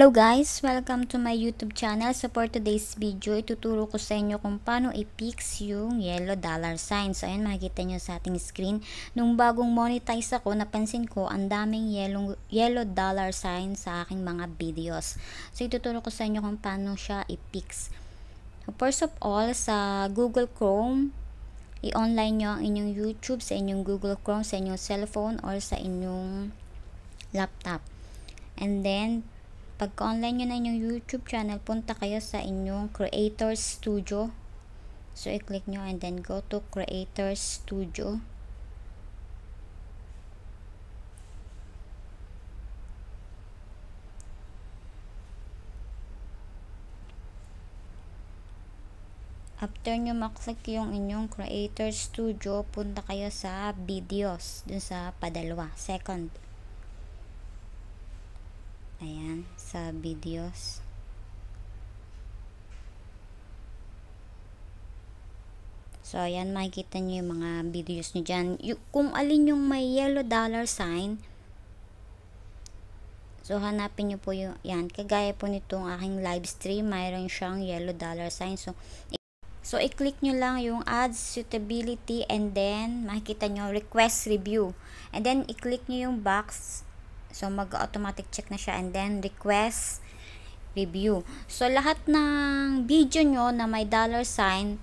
Hello guys! Welcome to my YouTube channel. So for today's video, ituturo ko sa inyo kung paano i-fix yung yellow dollar sign. So ayan, makikita nyo sa ating screen. Nung bagong monetize ako, napansin ko ang daming yellow, yellow dollar sign sa aking mga videos. So ituturo ko sa inyo kung paano siya i-fix. First of all, sa Google Chrome, i-online nyo ang inyong YouTube sa inyong Google Chrome, sa inyong cellphone, or sa inyong laptop. And then, pagka-online nyo na inyong YouTube channel, punta kayo sa inyong Creator Studio. So, i-click nyo and then go to Creator Studio. After nyo maklik yung inyong Creator Studio, punta kayo sa Videos, dun sa padalwa, second. Ayan, sa Videos. So, ayan, makikita nyo yung mga videos nyo dyan. Y- kung alin yung may yellow dollar sign, So, hanapin nyo po yung, yan, kagaya po nitong aking live stream, mayroon siyang yellow dollar sign. So, So, i-click nyo lang yung add suitability and then makikita nyo request review. And then, i-click nyo yung box. So, mag-automatic check na siya and then request review. So, lahat ng video nyo na may dollar sign,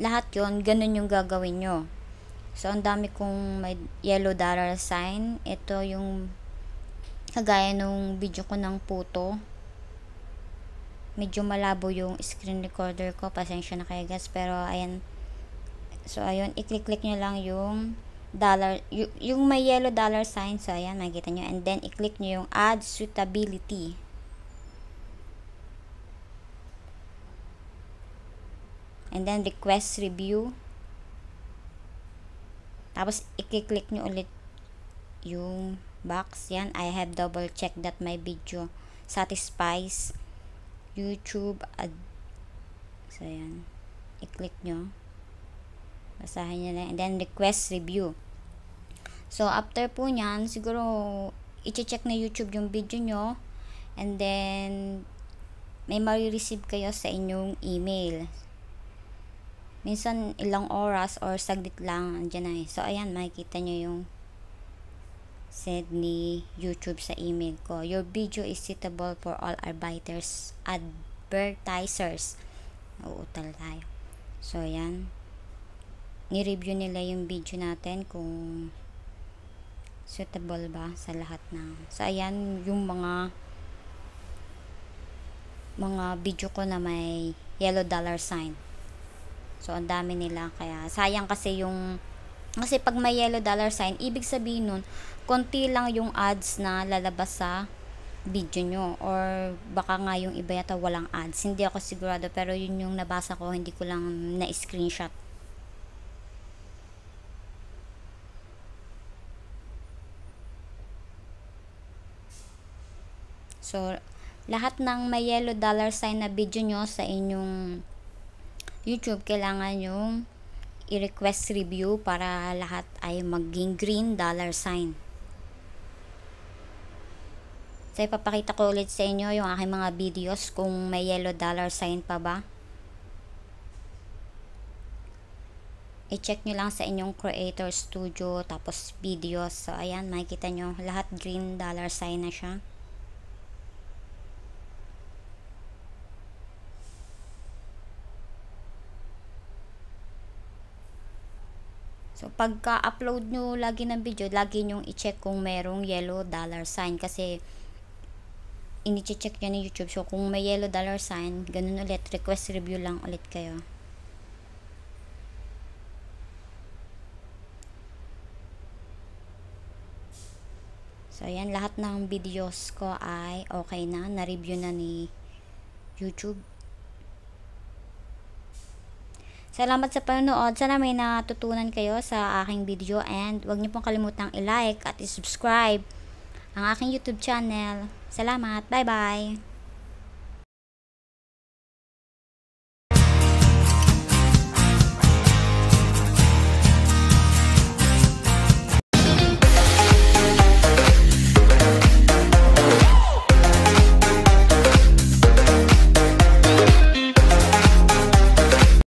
lahat yon ganun yung gagawin nyo. So, ang dami kong may yellow dollar sign. Ito yung kagaya nung video ko ng puto medyo malabo yung screen recorder ko. Pasensya na kayo guys. Pero, ayan. So, ayun. I-click-click nyo lang yung dollar, yung may yellow dollar sign. So, ayan. Makikita nyo. And then, i-click nyo yung add suitability. And then, request review. Tapos, i-click nyo ulit yung box. Yan. I have double checked that my video satisfies YouTube ad so yan i-click nyo basahin nyo lang and then request review so after po nyan siguro i-check na YouTube yung video nyo and then may marireceive kayo sa inyong email minsan ilang oras or saglit lang andyan na eh so ayan makikita nyo yung send ni YouTube sa email ko. Your video is suitable for all arbiters, advertisers. Uutal tayo. So, yan. Ni-review nila yung video natin kung suitable ba sa lahat ng. So, ayan yung mga mga video ko na may yellow dollar sign. So, ang dami nila. Kaya, sayang kasi yung kasi pag may yellow dollar sign, ibig sabihin nun, konti lang yung ads na lalabas sa video nyo. Or baka nga yung iba yata walang ads. Hindi ako sigurado, pero yun yung nabasa ko, hindi ko lang na-screenshot. So, lahat ng may yellow dollar sign na video nyo sa inyong YouTube, kailangan yung i-request review para lahat ay maging green dollar sign. So, ipapakita ko ulit sa inyo yung aking mga videos kung may yellow dollar sign pa ba. I-check nyo lang sa inyong Creator Studio, tapos videos. So, ayan, makikita nyo, lahat green dollar sign na siya. So, pagka-upload nyo lagi ng video, lagi nyo i-check kung merong yellow dollar sign. Kasi, ini-check nyo ni YouTube. So, kung may yellow dollar sign, ganun ulit. Request review lang ulit kayo. So, ayan. Lahat ng videos ko ay okay na. Na-review na ni YouTube. Salamat sa panonood. Sana may natutunan kayo sa aking video and huwag niyo pong kalimutang i-like at i-subscribe ang aking YouTube channel. Salamat. Bye-bye.